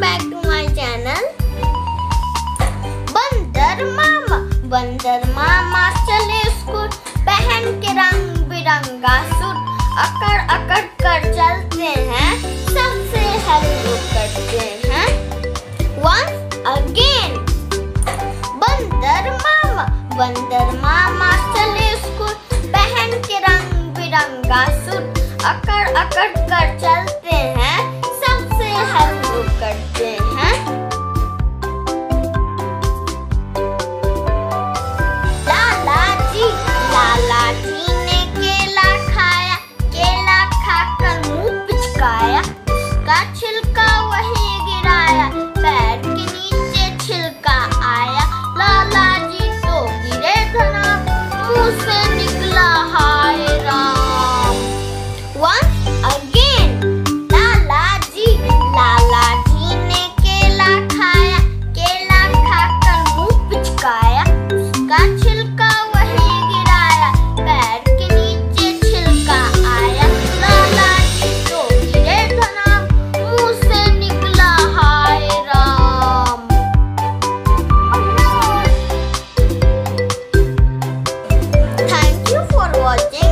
Back to my channel बंदर मामा बंदर मामा चले स्कूल। पहन के रंग बिरंगा सूट अकड़ अकड़ कर चलते हैं। सबसे हेल्प करते हैं। वंस अगेन बंदर मामा बंदर मामा चले स्कूल। पहन के रंग बिरंगा सूट अकड़ अकड़ कर चलते हैं। सबसे हेल्प लाला ने केला खाया, केला खाकर मुँह पिचकाया। उसका छिलका वही गिराया, पैर के नीचे छिलका आया। लाला जी तो गिरे धना, मुँह से Bote.